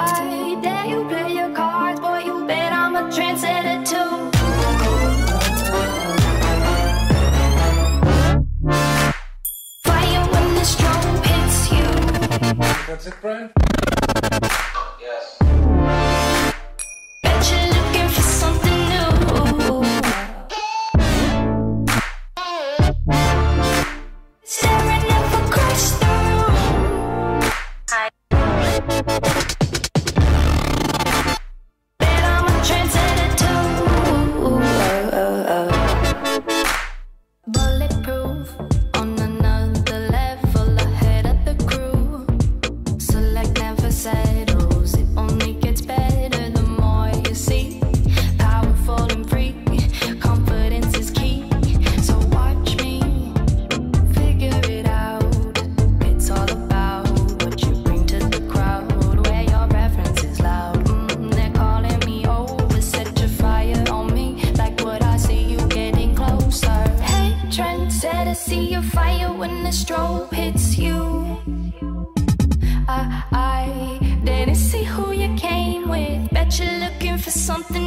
I dare you play your cards, boy. You bet I'm a trendsetter too. Fire when the strobe hits you. That's it, Brian? Yes. Bulletproof a strobe hits you. Uh, I didn't see who you came with. Bet you're looking for something.